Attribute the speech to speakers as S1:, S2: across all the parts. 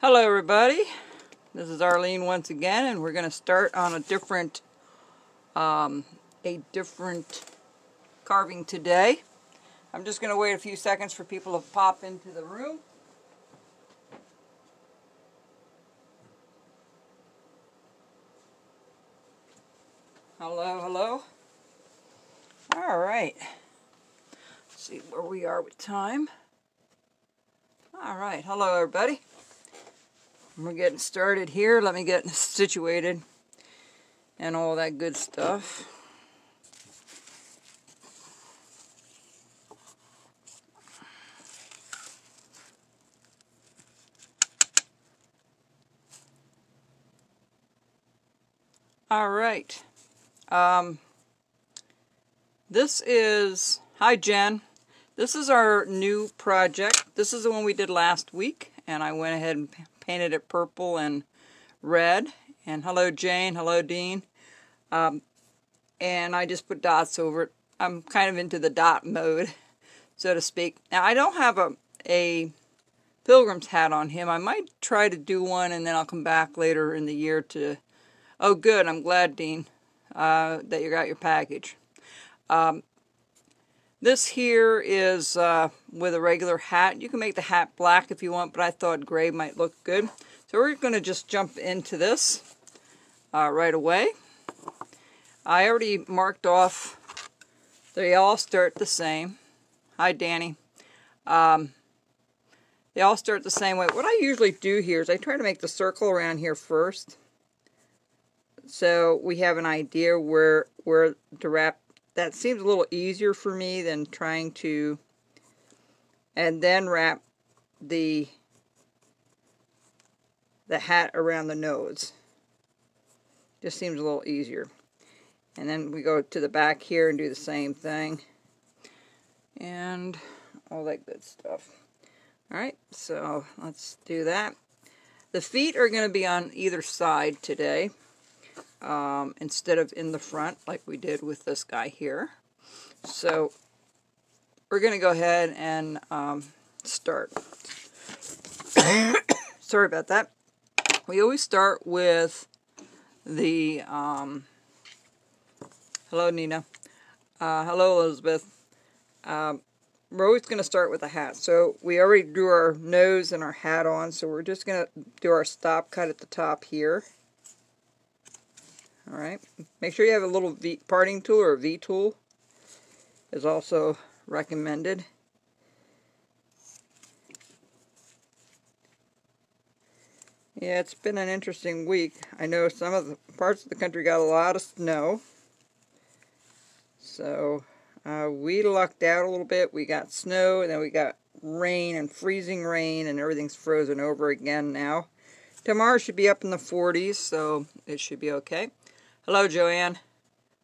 S1: Hello everybody, this is Arleen once again and we're going to start on a different um, a different carving today. I'm just going to wait a few seconds for people to pop into the room. Hello, hello. All right. Let's see where we are with time. All right. Hello, everybody. We're getting started here. Let me get situated and all that good stuff. All right. Um, this is, hi Jen. This is our new project. This is the one we did last week, and I went ahead and painted it purple and red. And hello Jane, hello Dean. Um, and I just put dots over it. I'm kind of into the dot mode, so to speak. Now I don't have a, a pilgrim's hat on him. I might try to do one and then I'll come back later in the year to... Oh good, I'm glad Dean uh, that you got your package. Um, this here is uh, with a regular hat. You can make the hat black if you want, but I thought gray might look good. So we're going to just jump into this uh, right away. I already marked off, they all start the same. Hi, Danny. Um, they all start the same way. What I usually do here is I try to make the circle around here first. So we have an idea where, where to wrap that seems a little easier for me than trying to and then wrap the the hat around the nose. Just seems a little easier. And then we go to the back here and do the same thing. And all that good stuff. Alright so let's do that. The feet are going to be on either side today um, instead of in the front like we did with this guy here. So we're going to go ahead and um, start. Sorry about that. We always start with the, um, hello Nina, uh, hello Elizabeth. Um, we're always going to start with a hat. So we already drew our nose and our hat on, so we're just going to do our stop cut at the top here. Alright, make sure you have a little v parting tool or V tool is also recommended. Yeah, it's been an interesting week. I know some of the parts of the country got a lot of snow. So, uh, we lucked out a little bit. We got snow, and then we got rain and freezing rain, and everything's frozen over again now. Tomorrow should be up in the 40s, so it should be okay. Hello, Joanne.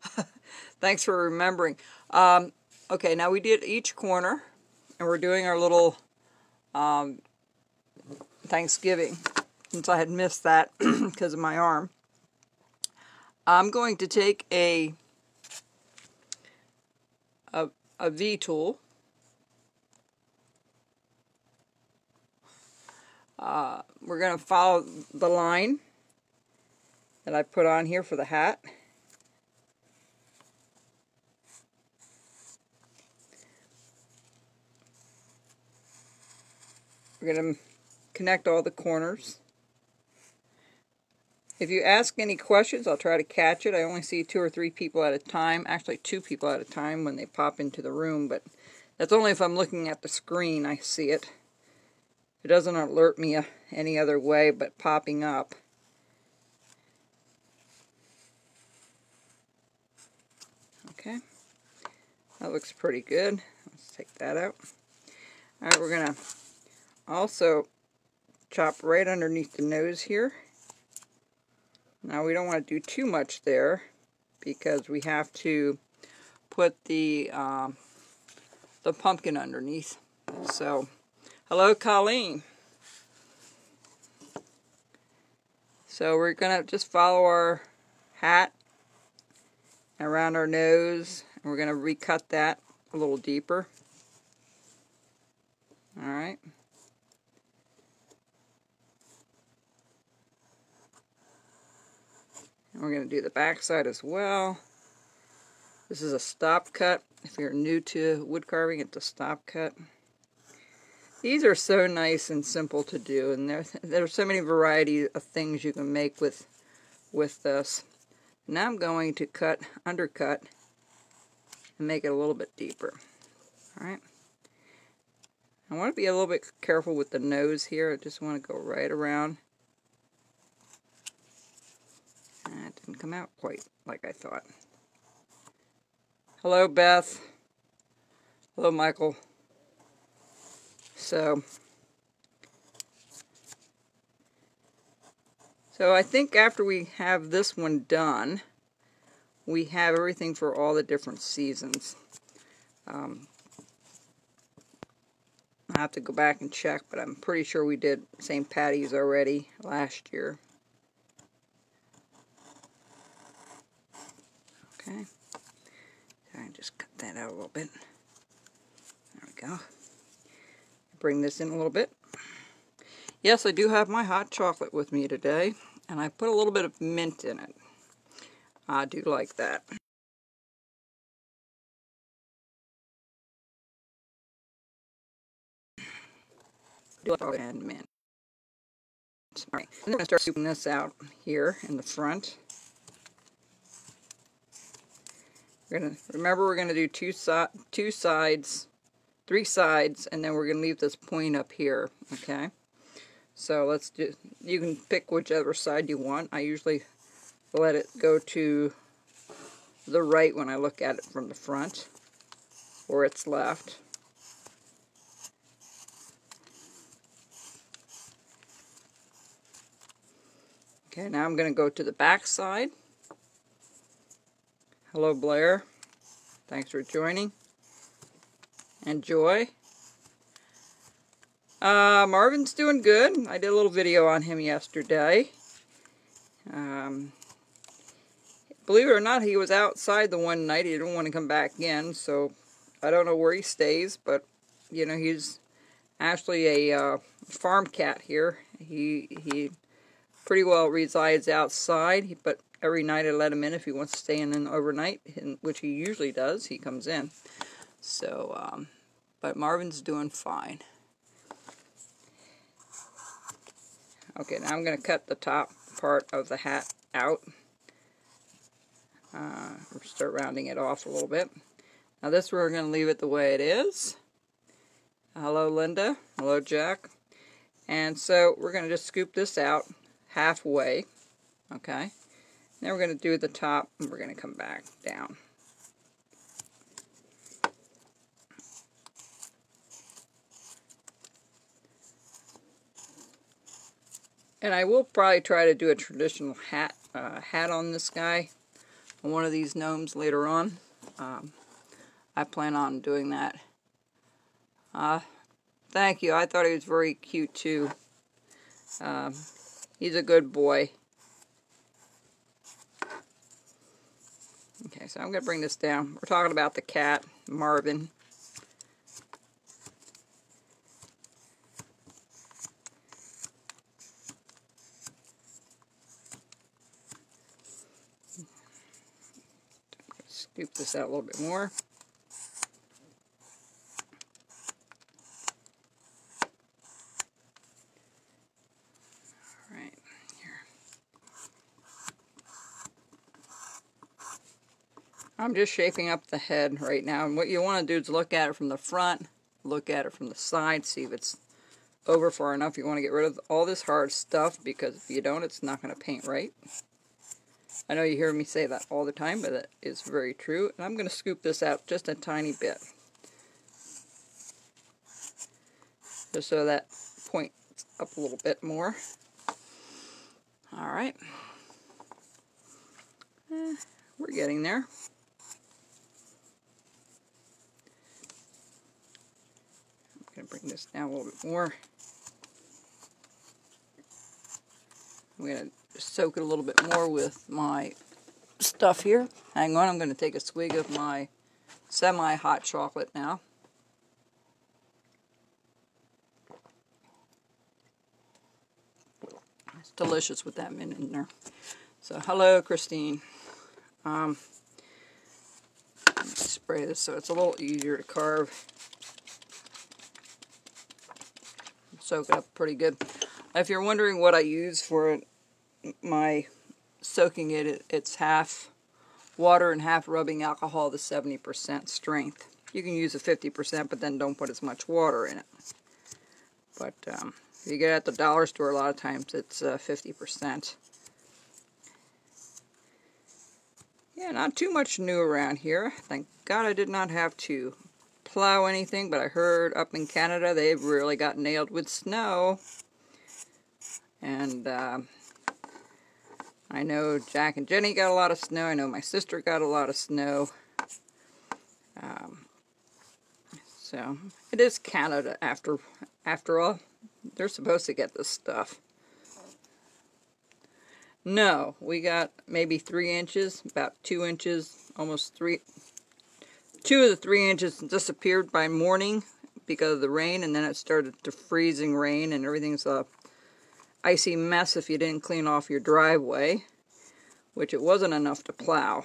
S1: Thanks for remembering. Um, okay, now we did each corner, and we're doing our little um, Thanksgiving, since I had missed that because of my arm. I'm going to take a, a, a V-tool, uh, we're going to follow the line that I put on here for the hat. We're going to connect all the corners. If you ask any questions, I'll try to catch it. I only see two or three people at a time, actually two people at a time when they pop into the room, but that's only if I'm looking at the screen I see it. It doesn't alert me uh, any other way but popping up. Okay, that looks pretty good. Let's take that out. Alright, we're going to also chop right underneath the nose here. Now we don't want to do too much there because we have to put the um, the pumpkin underneath. So, hello Colleen. So we're going to just follow our hat around our nose. And we're going to recut that a little deeper. All right. We're going to do the back side as well. This is a stop cut. If you're new to wood carving, it's a stop cut. These are so nice and simple to do, and there's there's so many varieties of things you can make with, with this. Now I'm going to cut, undercut, and make it a little bit deeper. All right. I want to be a little bit careful with the nose here. I just want to go right around. That didn't come out quite like I thought. Hello, Beth. Hello, Michael. So, so I think after we have this one done, we have everything for all the different seasons. Um, I have to go back and check, but I'm pretty sure we did St. Patty's already last year. Okay. So I just cut that out a little bit. There we go bring this in a little bit. Yes, I do have my hot chocolate with me today, and I put a little bit of mint in it. I do like that. And mint. Alright, I'm going to start scooping this out here in the front. We're gonna remember we're gonna do two si two sides three sides and then we're going to leave this point up here okay so let's do you can pick whichever side you want I usually let it go to the right when I look at it from the front or it's left okay now I'm going to go to the back side hello Blair thanks for joining Enjoy. Joy. Uh, Marvin's doing good. I did a little video on him yesterday. Um, believe it or not, he was outside the one night. He didn't want to come back in, so I don't know where he stays, but, you know, he's actually a uh, farm cat here. He, he pretty well resides outside, but every night I let him in if he wants to stay in overnight, which he usually does. He comes in. So, um, but Marvin's doing fine. Okay, now I'm going to cut the top part of the hat out. Uh, start rounding it off a little bit. Now this we're going to leave it the way it is. Hello Linda. Hello Jack. And so we're going to just scoop this out halfway. Okay. Then we're going to do the top and we're going to come back down. And I will probably try to do a traditional hat uh, hat on this guy, on one of these gnomes later on. Um, I plan on doing that. Uh, thank you. I thought he was very cute too. Um, he's a good boy. Okay, so I'm going to bring this down. We're talking about the cat, Marvin. Scoop this out a little bit more. All right, here. I'm just shaping up the head right now, and what you want to do is look at it from the front, look at it from the side, see if it's over far enough. You want to get rid of all this hard stuff because if you don't, it's not going to paint right. I know you hear me say that all the time, but it is very true. And I'm going to scoop this out just a tiny bit. Just so that points up a little bit more. Alright. Eh, we're getting there. I'm going to bring this down a little bit more. I'm going to soak it a little bit more with my stuff here. Hang on, I'm going to take a swig of my semi-hot chocolate now. It's delicious with that mint in there. So hello, Christine. Um, spray this so it's a little easier to carve. Soak it up pretty good. If you're wondering what I use for my soaking it, it's half water and half rubbing alcohol to 70% strength. You can use a 50%, but then don't put as much water in it. But um, if you get at the dollar store, a lot of times it's uh, 50%. Yeah, not too much new around here. Thank God I did not have to plow anything, but I heard up in Canada they've really got nailed with snow. And uh, I know Jack and Jenny got a lot of snow. I know my sister got a lot of snow. Um, so it is Canada after after all. They're supposed to get this stuff. No, we got maybe three inches, about two inches, almost three. Two of the three inches disappeared by morning because of the rain, and then it started to freezing rain, and everything's a icy mess if you didn't clean off your driveway, which it wasn't enough to plow.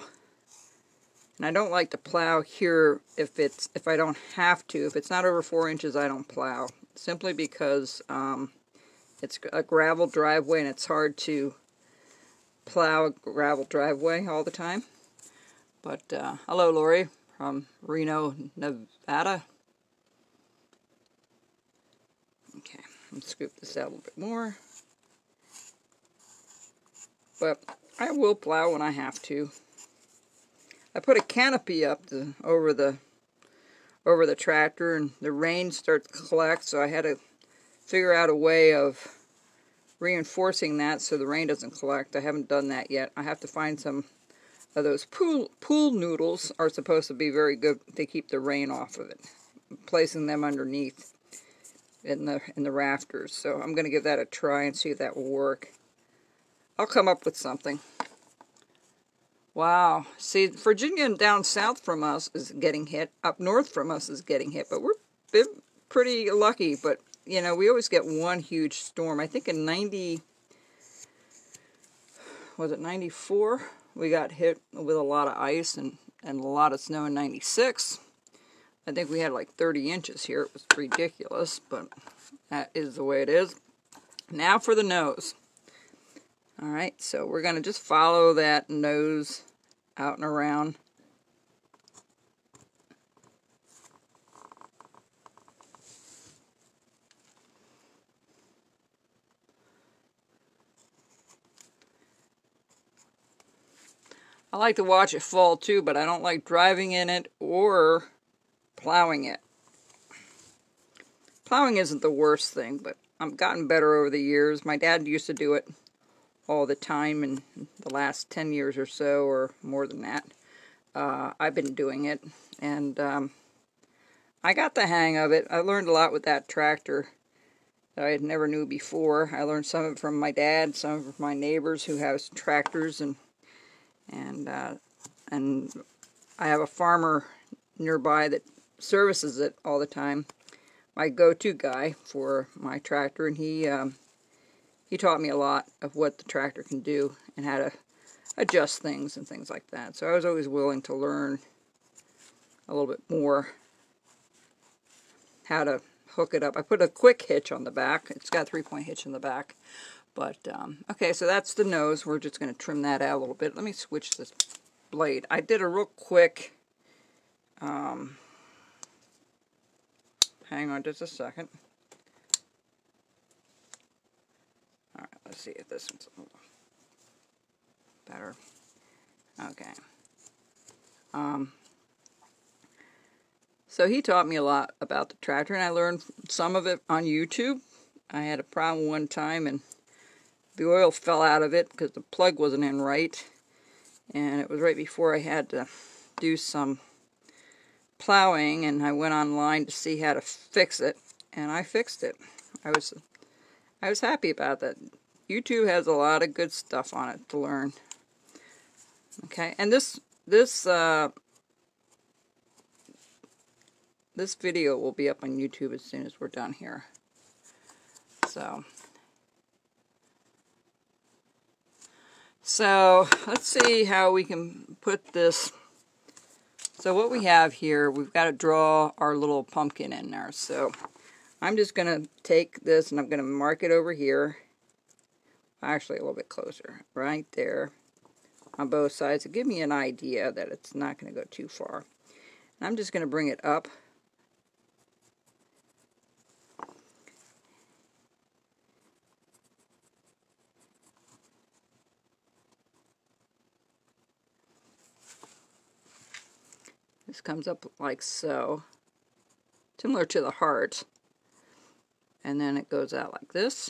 S1: And I don't like to plow here if it's if I don't have to. If it's not over four inches, I don't plow, simply because um, it's a gravel driveway and it's hard to plow a gravel driveway all the time. But uh, hello, Lori from Reno, Nevada. Okay, let's scoop this out a little bit more. But I will plow when I have to. I put a canopy up to, over the over the tractor and the rain starts to collect so I had to figure out a way of reinforcing that so the rain doesn't collect. I haven't done that yet. I have to find some of those pool, pool noodles are supposed to be very good to keep the rain off of it. placing them underneath in the in the rafters. So I'm going to give that a try and see if that will work. I'll come up with something. Wow. See, Virginia down south from us is getting hit. Up north from us is getting hit. But we're pretty lucky. But you know, we always get one huge storm. I think in 90, was it 94? We got hit with a lot of ice and, and a lot of snow in 96. I think we had like 30 inches here. It was ridiculous, but that is the way it is. Now for the nose. Alright, so we're going to just follow that nose out and around. I like to watch it fall too, but I don't like driving in it or plowing it. Plowing isn't the worst thing, but I've gotten better over the years. My dad used to do it all the time in the last 10 years or so, or more than that. Uh, I've been doing it, and um, I got the hang of it. I learned a lot with that tractor that I had never knew before. I learned some of it from my dad, some of my neighbors who have tractors, and and uh, and I have a farmer nearby that services it all the time. My go-to guy for my tractor, and he um, he taught me a lot of what the tractor can do and how to adjust things and things like that. So I was always willing to learn a little bit more how to hook it up. I put a quick hitch on the back. It's got a three-point hitch in the back. But, um, okay, so that's the nose. We're just going to trim that out a little bit. Let me switch this blade. I did a real quick, um, hang on just a second. Let's see if this one's a little better. Okay. Um, so he taught me a lot about the tractor, and I learned some of it on YouTube. I had a problem one time, and the oil fell out of it because the plug wasn't in right. And it was right before I had to do some plowing, and I went online to see how to fix it, and I fixed it. I was, I was happy about that. YouTube has a lot of good stuff on it to learn. Okay, and this this uh, this video will be up on YouTube as soon as we're done here. So So let's see how we can put this. So what we have here, we've got to draw our little pumpkin in there. So I'm just going to take this and I'm going to mark it over here. Actually a little bit closer, right there on both sides to give me an idea that it's not going to go too far. I'm just going to bring it up This comes up like so, similar to the heart. And then it goes out like this.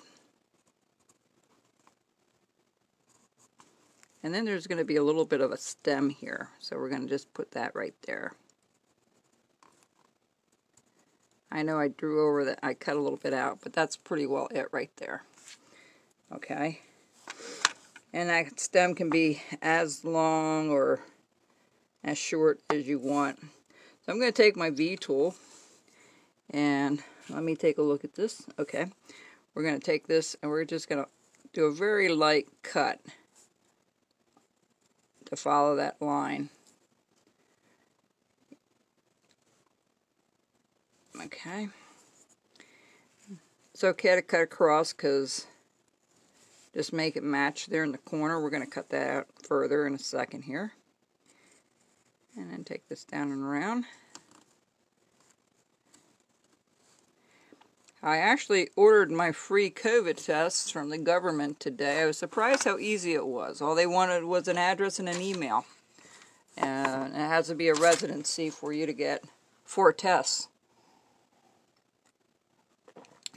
S1: And then there's going to be a little bit of a stem here. So we're going to just put that right there. I know I drew over that, I cut a little bit out, but that's pretty well it right there. Okay. And that stem can be as long or as short as you want. So I'm going to take my V-tool and let me take a look at this. Okay, we're going to take this and we're just going to do a very light cut to follow that line. Okay. It's okay to cut across because just make it match there in the corner. We're going to cut that out further in a second here and then take this down and around. I actually ordered my free COVID tests from the government today. I was surprised how easy it was. All they wanted was an address and an email. And it has to be a residency for you to get four tests.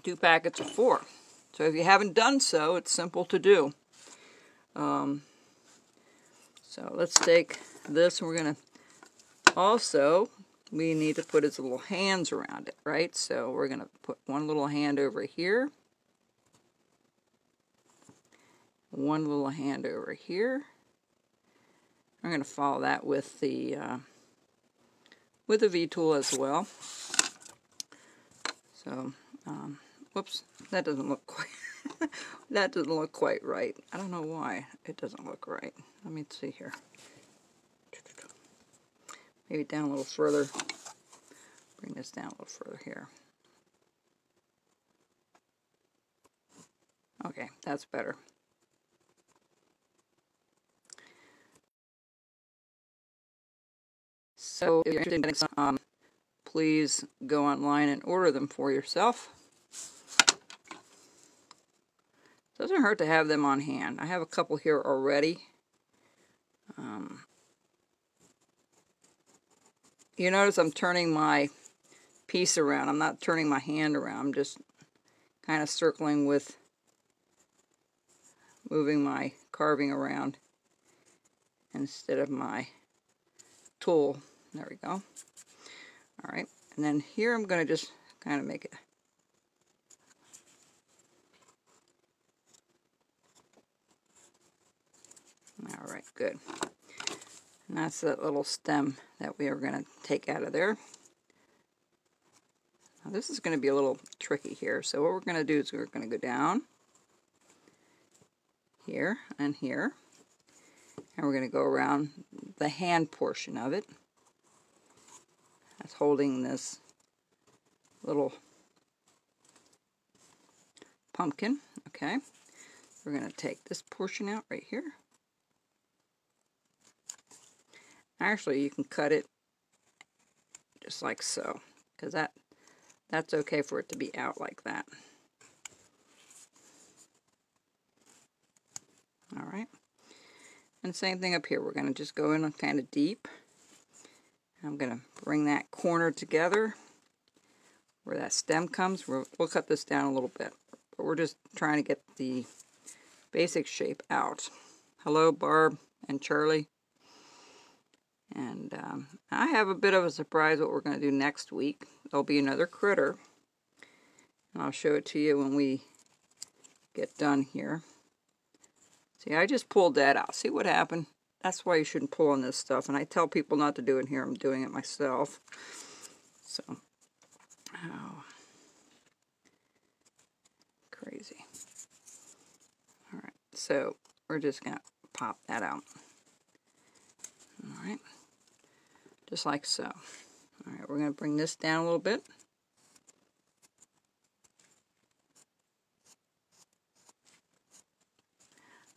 S1: Two packets of four. So if you haven't done so, it's simple to do. Um, so let's take this and we're going to also, we need to put his little hands around it, right? So we're going to put one little hand over here. One little hand over here. I'm going to follow that with the uh, with the V-tool as well. So, um, whoops, that doesn't look quite that doesn't look quite right. I don't know why it doesn't look right. Let me see here. Maybe down a little further. Bring this down a little further here. Okay, that's better. So if you're interested in some, um, please go online and order them for yourself. Doesn't hurt to have them on hand. I have a couple here already. Um, you notice I'm turning my piece around. I'm not turning my hand around. I'm just kind of circling with moving my carving around instead of my tool. There we go. Alright, and then here I'm going to just kind of make it Alright, good. And that's that little stem that we are going to take out of there. Now this is going to be a little tricky here. So what we're going to do is we're going to go down here and here. And we're going to go around the hand portion of it. That's holding this little pumpkin. Okay. We're going to take this portion out right here. Actually, you can cut it just like so, because that that's okay for it to be out like that. All right. And same thing up here. We're going to just go in kind of deep. I'm going to bring that corner together where that stem comes. we will cut this down a little bit, but we're just trying to get the basic shape out. Hello, Barb and Charlie. And um, I have a bit of a surprise what we're going to do next week. There'll be another critter. And I'll show it to you when we get done here. See, I just pulled that out. See what happened? That's why you shouldn't pull on this stuff. And I tell people not to do it here. I'm doing it myself. So, oh, crazy. All right, so we're just going to pop that out. Alright, just like so. Alright, we're going to bring this down a little bit.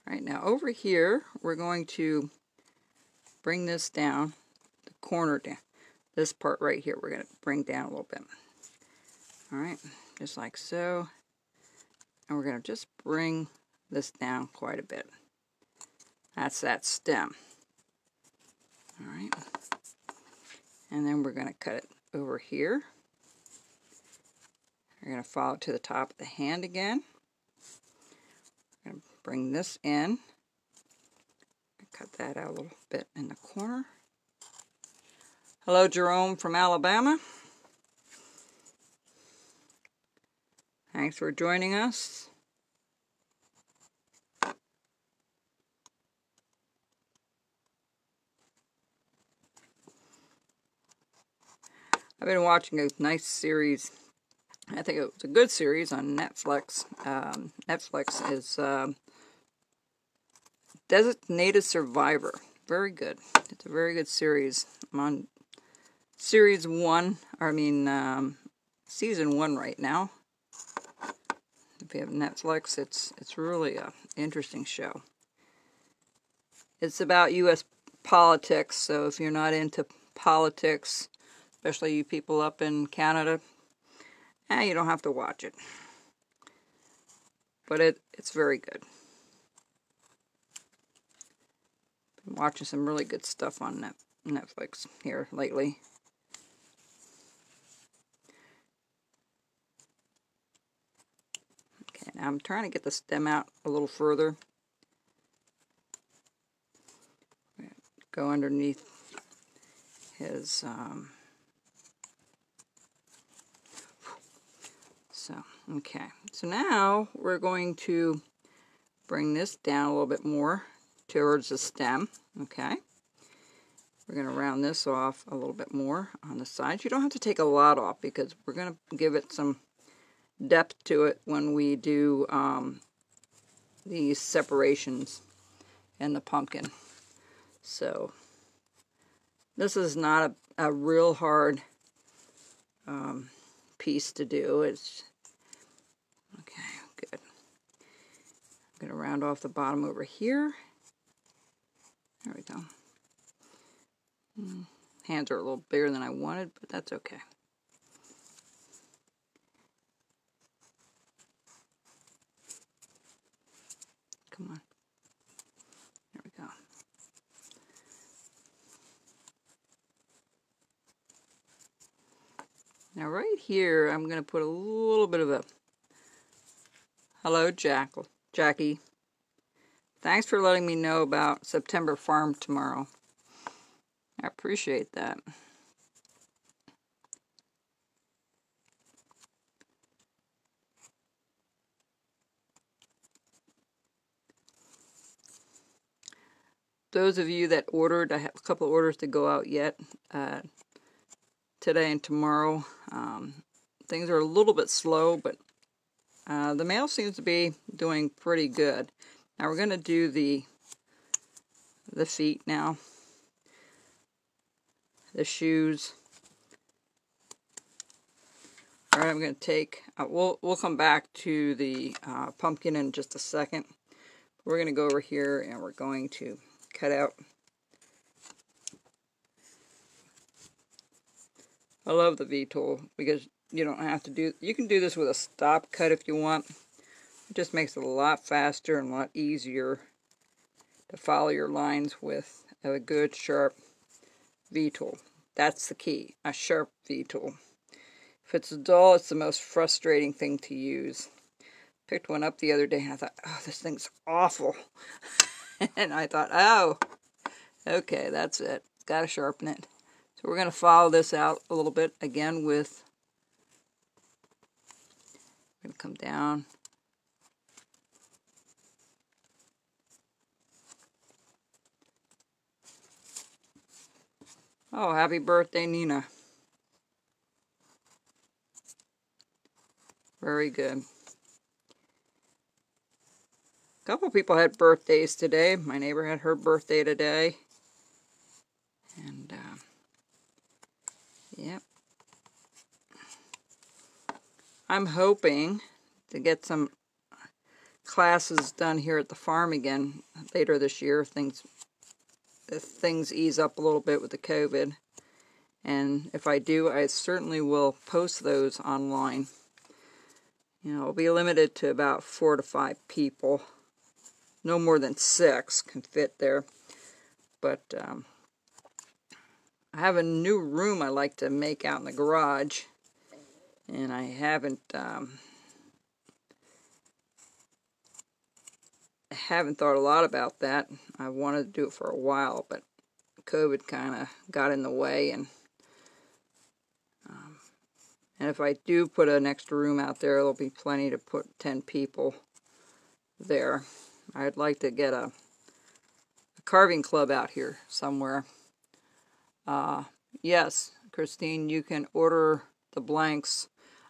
S1: Alright, now over here, we're going to bring this down, the corner down. This part right here, we're going to bring down a little bit. Alright, just like so. And we're going to just bring this down quite a bit. That's that stem. Alright. And then we're going to cut it over here. We're going to follow it to the top of the hand again. We're going to bring this in. Cut that out a little bit in the corner. Hello, Jerome from Alabama. Thanks for joining us. I've been watching a nice series. I think it was a good series on Netflix. Um, Netflix is uh, Designated Survivor. Very good. It's a very good series. I'm on series one, I mean, um, season one right now. If you have Netflix, it's it's really a interesting show. It's about U.S. politics, so if you're not into politics, especially you people up in Canada, eh, you don't have to watch it. But it it's very good. Been watching some really good stuff on Net, Netflix here lately. Now I'm trying to get the stem out a little further. Go underneath his, um, so, okay. So now we're going to bring this down a little bit more towards the stem, okay? We're going to round this off a little bit more on the sides. You don't have to take a lot off because we're going to give it some depth to it when we do um, these separations and the pumpkin. So this is not a, a real hard um, piece to do. It's okay, good. I'm going to round off the bottom over here. There we go. Hmm, hands are a little bigger than I wanted, but that's okay. Come on. There we go. Now right here, I'm going to put a little bit of a hello, Jackal, Jackie. Thanks for letting me know about September Farm tomorrow. I appreciate that. those of you that ordered, I have a couple orders to go out yet uh, today and tomorrow. Um, things are a little bit slow, but uh, the mail seems to be doing pretty good. Now we're going to do the the feet now, the shoes. All right, I'm going to take. Uh, we'll we'll come back to the uh, pumpkin in just a second. We're going to go over here and we're going to cut out. I love the V-tool because you don't have to do, you can do this with a stop cut if you want. It just makes it a lot faster and a lot easier to follow your lines with a good sharp V-tool. That's the key, a sharp V-tool. If it's dull, it's the most frustrating thing to use. Picked one up the other day and I thought, oh, this thing's awful. and I thought, oh, okay, that's it. Got to sharpen it. So we're going to follow this out a little bit again with, going to come down. Oh, happy birthday, Nina. Very good. A couple people had birthdays today. My neighbor had her birthday today. And, uh, yep. I'm hoping to get some classes done here at the farm again later this year. Things if things ease up a little bit with the COVID. And if I do, I certainly will post those online. You know, it'll be limited to about four to five people. No more than six can fit there. But um, I have a new room I like to make out in the garage. And I haven't um, I haven't thought a lot about that. I wanted to do it for a while, but COVID kind of got in the way and and if I do put an extra room out there, there'll be plenty to put 10 people there. I'd like to get a, a carving club out here somewhere. Uh, yes, Christine, you can order the blanks.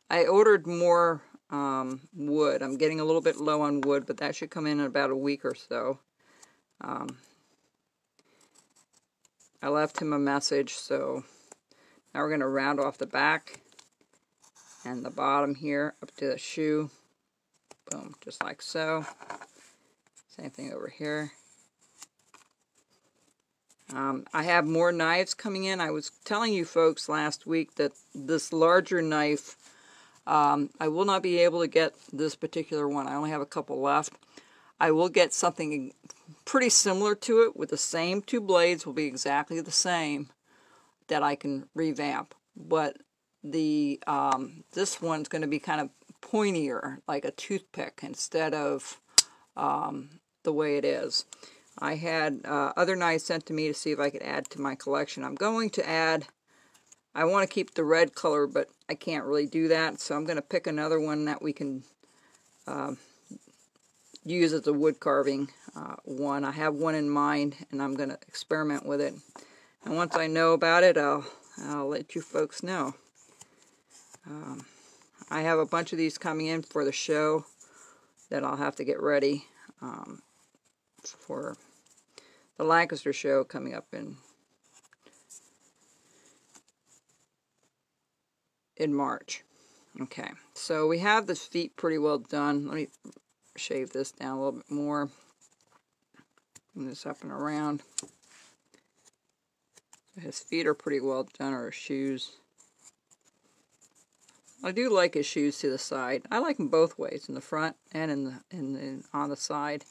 S1: I ordered more um, wood. I'm getting a little bit low on wood, but that should come in in about a week or so. Um, I left him a message, so now we're going to round off the back and the bottom here up to the shoe. Boom, just like so. Same thing over here. Um, I have more knives coming in. I was telling you folks last week that this larger knife, um, I will not be able to get this particular one. I only have a couple left. I will get something pretty similar to it with the same two blades will be exactly the same that I can revamp. But the um, this one's going to be kind of pointier, like a toothpick, instead of um, the way it is. I had uh, other knives sent to me to see if I could add to my collection. I'm going to add, I want to keep the red color, but I can't really do that, so I'm going to pick another one that we can uh, use as a wood carving uh, one. I have one in mind, and I'm going to experiment with it. And once I know about it, I'll, I'll let you folks know. Um, I have a bunch of these coming in for the show that I'll have to get ready um, for the Lancaster show coming up in in March. Okay, so we have the feet pretty well done. Let me shave this down a little bit more. Move this up and around. His feet are pretty well done, or his shoes. I do like his shoes to the side. I like them both ways, in the front and in the, in the on the side.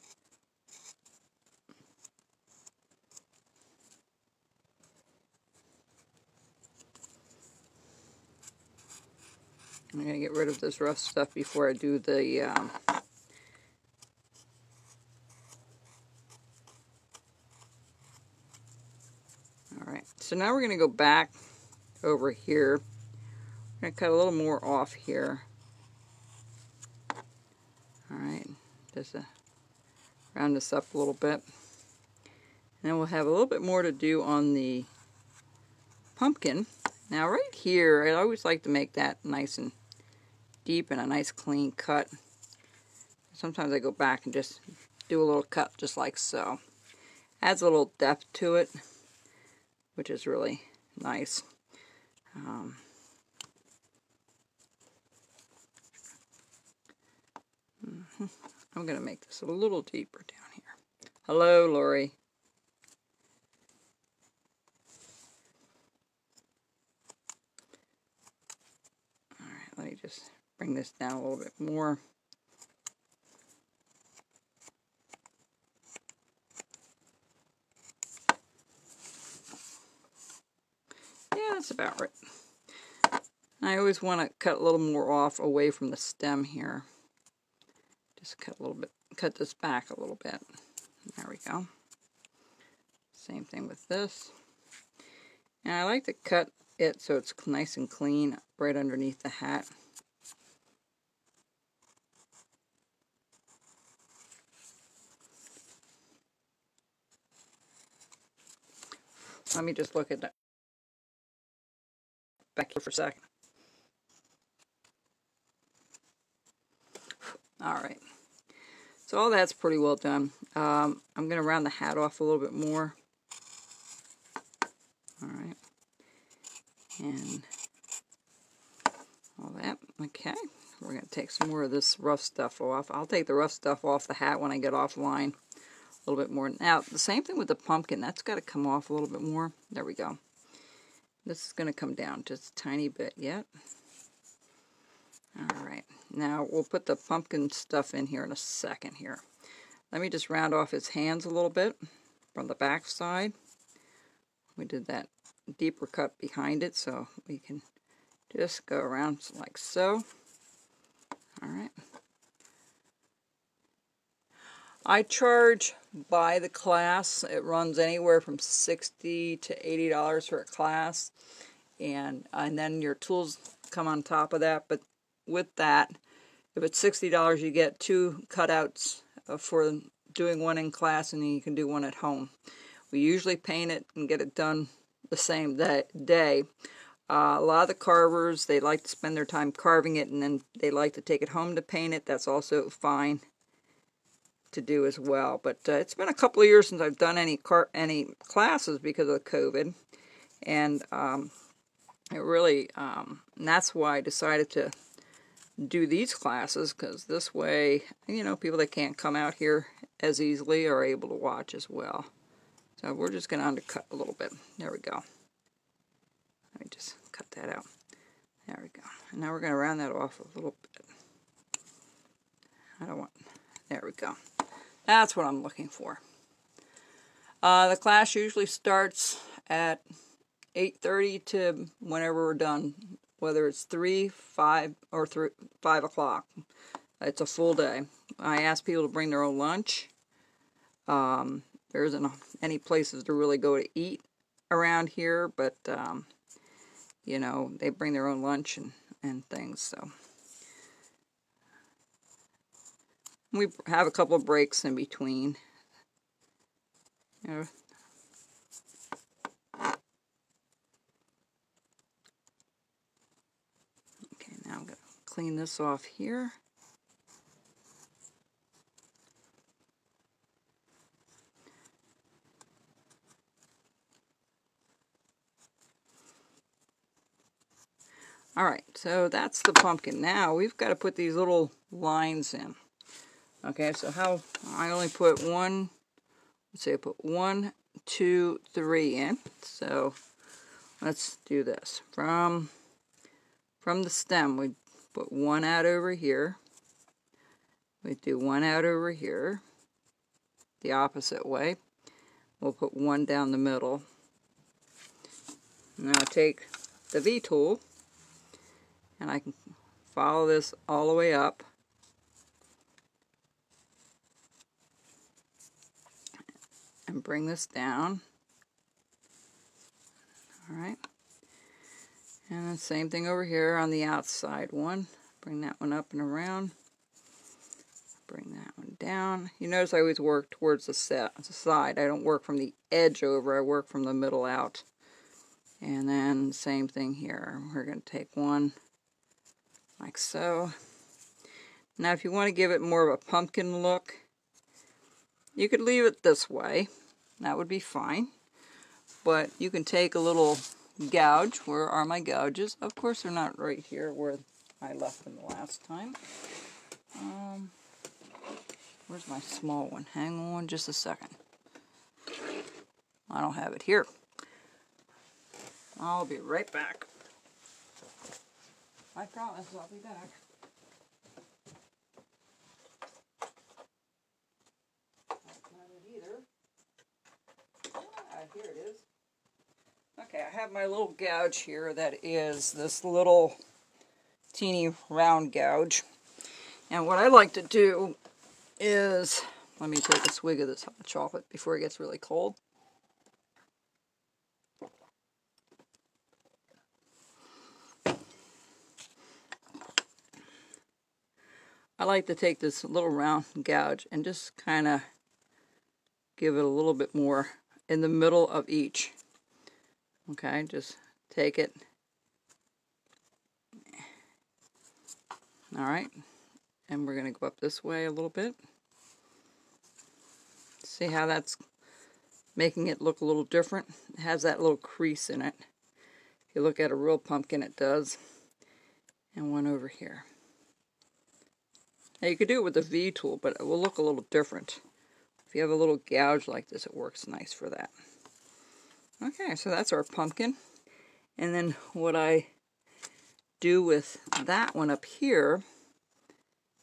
S1: I'm going to get rid of this rough stuff before I do the um, Alright, so now we're going to go back over here I'm going to cut a little more off here. Alright, just to round this up a little bit. And then we'll have a little bit more to do on the pumpkin. Now right here, I always like to make that nice and deep and a nice clean cut. Sometimes I go back and just do a little cut just like so. Adds a little depth to it, which is really nice. Um, I'm going to make this a little deeper down here. Hello, Lori. Alright, let me just bring this down a little bit more. Yeah, that's about right. I always want to cut a little more off away from the stem here just cut a little bit, cut this back a little bit. There we go. Same thing with this. And I like to cut it so it's nice and clean right underneath the hat. Let me just look at that back here for a second. All right. So all that's pretty well done. Um, I'm going to round the hat off a little bit more. Alright. And all that. Okay. We're going to take some more of this rough stuff off. I'll take the rough stuff off the hat when I get offline a little bit more. Now, the same thing with the pumpkin. That's got to come off a little bit more. There we go. This is going to come down just a tiny bit yet. Alright, now we'll put the pumpkin stuff in here in a second here. Let me just round off his hands a little bit from the back side. We did that deeper cut behind it so we can just go around like so. Alright. I charge by the class. It runs anywhere from 60 to $80 for a class. And, and then your tools come on top of that. But with that, if it's $60, you get two cutouts uh, for doing one in class and then you can do one at home. We usually paint it and get it done the same day. Uh, a lot of the carvers, they like to spend their time carving it and then they like to take it home to paint it. That's also fine to do as well. But uh, it's been a couple of years since I've done any car any classes because of COVID. And um, it really, um, that's why I decided to do these classes because this way, you know, people that can't come out here as easily are able to watch as well. So we're just going to undercut a little bit. There we go. Let me just cut that out. There we go. And now we're going to round that off a little bit. I don't want, there we go. That's what I'm looking for. Uh, the class usually starts at 8.30 to whenever we're done whether it's 3, 5, or 3, 5 o'clock. It's a full day. I ask people to bring their own lunch. Um, there isn't any places to really go to eat around here, but, um, you know, they bring their own lunch and, and things, so. We have a couple of breaks in between. You know, clean this off here. Alright, so that's the pumpkin. Now we've got to put these little lines in. Okay, so how I only put one, let's say I put one, two, three in. So let's do this. From from the stem, we put one out over here. We do one out over here, the opposite way. We'll put one down the middle. Now take the V-tool, and I can follow this all the way up. And bring this down. Alright. And the same thing over here on the outside one. Bring that one up and around. Bring that one down. You notice I always work towards the, set, the side. I don't work from the edge over. I work from the middle out. And then same thing here. We're going to take one like so. Now if you want to give it more of a pumpkin look, you could leave it this way. That would be fine. But you can take a little gouge. Where are my gouges? Of course they're not right here where I left them the last time. Um, where's my small one? Hang on just a second. I don't have it here. I'll be right back. I promise I'll be back. That's not it either. Ah, here it is. Okay, I have my little gouge here that is this little teeny round gouge. And what I like to do is, let me take a swig of this hot chocolate before it gets really cold. I like to take this little round gouge and just kind of give it a little bit more in the middle of each. Okay, just take it. All right, and we're going to go up this way a little bit. See how that's making it look a little different? It has that little crease in it. If you look at a real pumpkin, it does. And one over here. Now you could do it with a V tool, but it will look a little different. If you have a little gouge like this, it works nice for that. Okay, so that's our pumpkin. And then what I do with that one up here,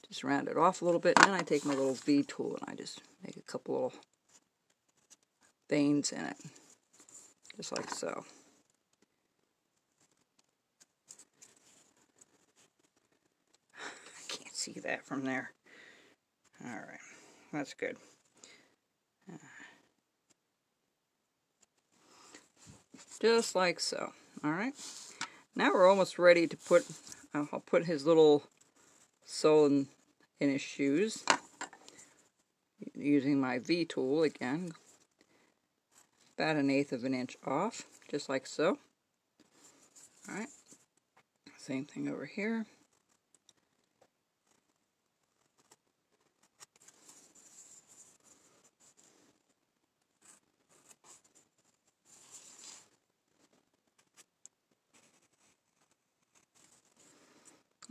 S1: just round it off a little bit, and then I take my little V tool and I just make a couple little veins in it, just like so. I can't see that from there. Alright, that's good. Just like so. Alright. Now we're almost ready to put, uh, I'll put his little sole in, in his shoes using my V tool again. About an eighth of an inch off, just like so. Alright. Same thing over here.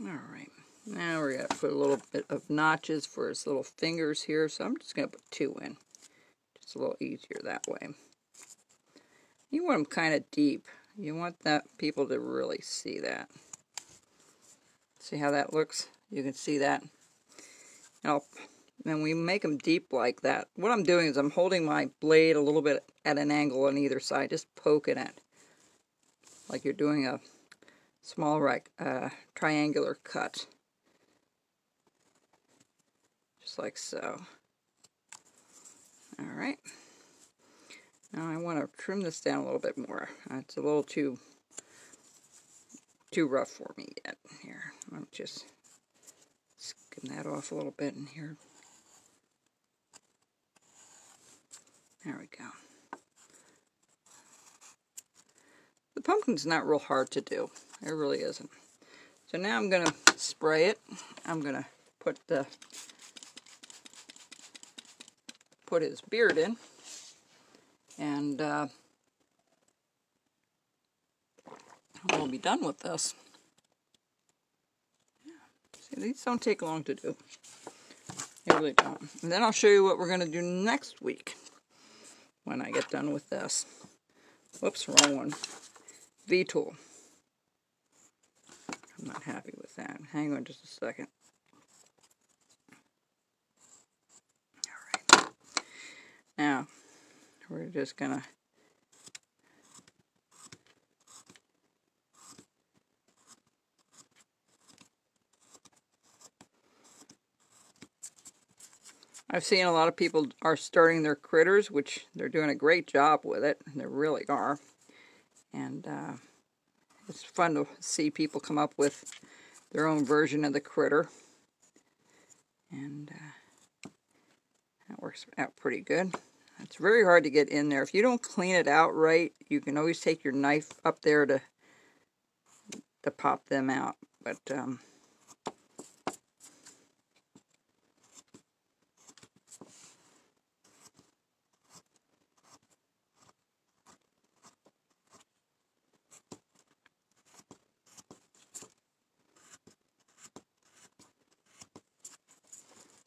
S1: Alright, now we're going to put a little bit of notches for his little fingers here, so I'm just going to put two in. Just a little easier that way. You want them kind of deep. You want that people to really see that. See how that looks? You can see that. Now, when we make them deep like that, what I'm doing is I'm holding my blade a little bit at an angle on either side, just poking it. Like you're doing a small right, uh, triangular cut. Just like so. Alright. Now I want to trim this down a little bit more. It's a little too too rough for me yet. Here, I'll just skim that off a little bit in here. There we go. The pumpkin's not real hard to do. It really isn't. So now I'm going to spray it. I'm going to put the put his beard in. And uh, we'll be done with this. Yeah. See, these don't take long to do. They really don't. And then I'll show you what we're going to do next week when I get done with this. Whoops, wrong one. V-tool. I'm not happy with that. Hang on just a second. Alright. Now, we're just going to I've seen a lot of people are starting their critters, which they're doing a great job with it. They really are. And uh, it's fun to see people come up with their own version of the critter. And uh, that works out pretty good. It's very hard to get in there. If you don't clean it out right, you can always take your knife up there to to pop them out. But um,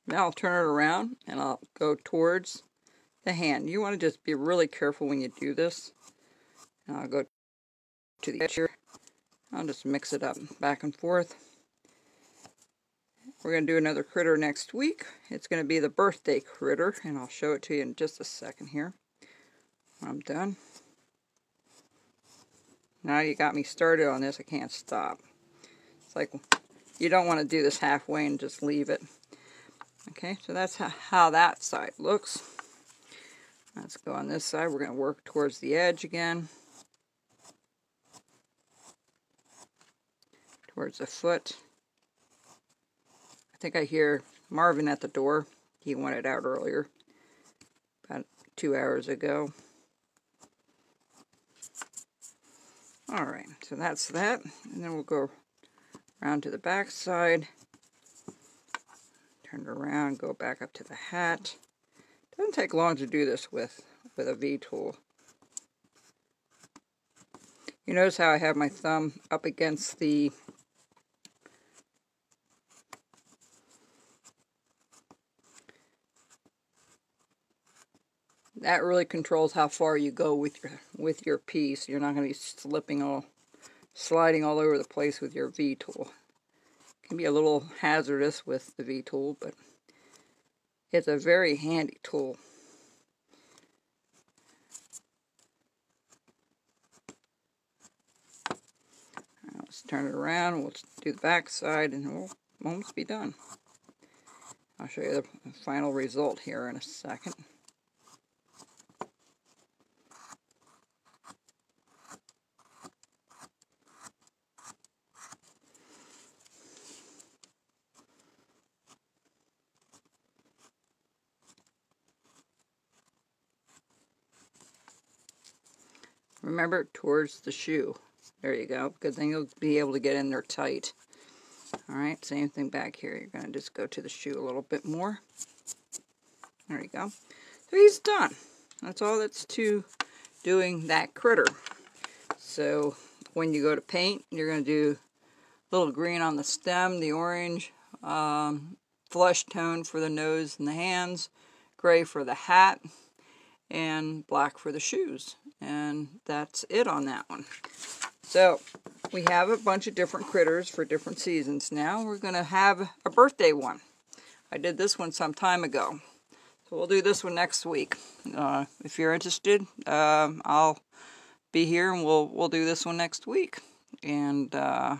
S1: Now I'll turn it around and I'll go towards the hand. You want to just be really careful when you do this. And I'll go to the edge here. I'll just mix it up back and forth. We're going to do another critter next week. It's going to be the birthday critter, and I'll show it to you in just a second here. I'm done. Now you got me started on this, I can't stop. It's like, you don't want to do this halfway and just leave it. Okay, so that's how that side looks. Let's go on this side. We're going to work towards the edge again. Towards the foot. I think I hear Marvin at the door. He wanted out earlier. About two hours ago. Alright, so that's that. And then we'll go around to the back side around, go back up to the hat, Doesn't take long to do this with, with a V-tool. You notice how I have my thumb up against the that really controls how far you go with your with your piece. You're not going to be slipping all sliding all over the place with your V-tool. It can be a little hazardous with the V-tool, but it's a very handy tool. let's turn it around. We'll do the back side and we'll almost be done. I'll show you the final result here in a second. Remember, towards the shoe. There you go. Good thing you'll be able to get in there tight. Alright, same thing back here. You're going to just go to the shoe a little bit more. There you go. So he's done. That's all that's to doing that critter. So when you go to paint, you're going to do a little green on the stem, the orange, um, flesh tone for the nose and the hands, gray for the hat, and black for the shoes. And that's it on that one. So we have a bunch of different critters for different seasons. Now we're going to have a birthday one. I did this one some time ago. So we'll do this one next week. Uh, if you're interested, uh, I'll be here and we'll we'll do this one next week. And uh,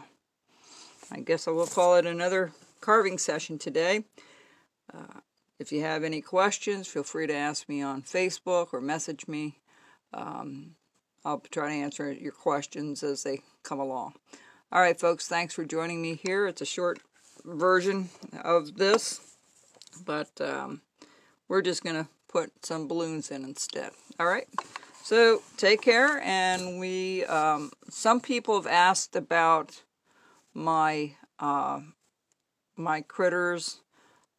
S1: I guess I will call it another carving session today. Uh, if you have any questions, feel free to ask me on Facebook or message me. Um, I'll try to answer your questions as they come along. All right, folks, thanks for joining me here. It's a short version of this, but um, we're just going to put some balloons in instead. All right, so take care, and we, um, some people have asked about my, uh, my critters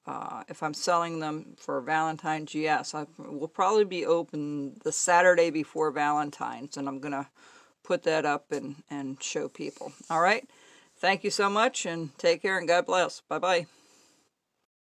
S1: uh, if I'm selling them for Valentine's, yes, I will probably be open the Saturday before Valentine's, and I'm going to put that up and, and show people. All right? Thank you so much, and take care, and God bless. Bye-bye.